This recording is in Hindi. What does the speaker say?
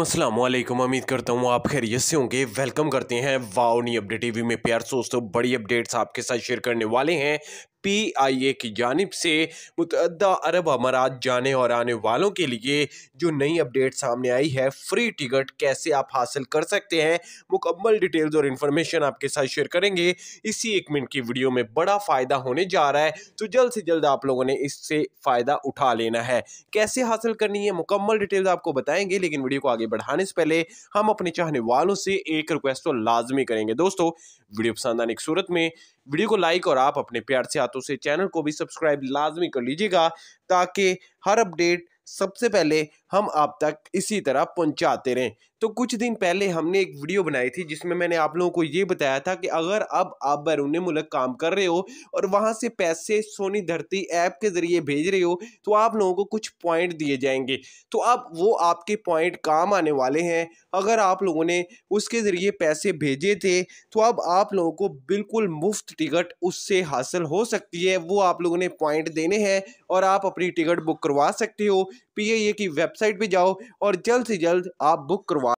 अस्सलाम वालेकुम उम्मीद करता हूँ आप खैरियत से होंगे। वेलकम करते हैं वाओ नी अपडेट टीवी में। प्यार, दोस्तों, बड़ी अपडेट्स आपके साथ शेयर करने वाले हैं। पी आई ए की जानब से मुतद अरब अमारात जाने और आने वालों के लिए जो नई अपडेट सामने आई है, फ्री टिकट कैसे आप हासिल कर सकते हैं? मुकम्मल डिटेल्स और इन्फॉर्मेशन आपके साथ शेयर करेंगे। इसी एक मिनट की वीडियो में बड़ा फ़ायदा होने जा रहा है तो जल्द से जल्द आप लोगों ने इससे फ़ायदा उठा लेना है। कैसे हासिल करनी है, मुकम्मल डिटेल्स आपको बताएँगे, लेकिन वीडियो को आगे बढ़ाने से पहले हम अपने चाहने वालों से एक रिक्वेस्ट तो लाजमी करेंगे। दोस्तों, वीडियो पसंद आने की सूरत में वीडियो को लाइक और आप अपने प्यार से हाथों उसे चैनल को भी सब्सक्राइब लाजमी कर लीजिएगा, ताकि हर अपडेट सबसे पहले हम आप तक इसी तरह पहुंचाते रहें। तो कुछ दिन पहले हमने एक वीडियो बनाई थी, जिसमें मैंने आप लोगों को ये बताया था कि अगर अब आप बैरून मुल्क काम कर रहे हो और वहाँ से पैसे सोनी धरती ऐप के ज़रिए भेज रहे हो तो आप लोगों को कुछ पॉइंट दिए जाएँगे। तो अब वो आपके पॉइंट काम आने वाले हैं। अगर आप लोगों ने उसके ज़रिए पैसे भेजे थे तो अब आप लोगों को बिल्कुल मुफ़्त टिकट उससे हासिल हो सकती है। वो आप लोगों ने पॉइंट देने हैं और आप अपनी टिकट बुक करवा सकते हो। पी की वेबसाइट पर जाओ और जल्द से जल्द आप बुक करवा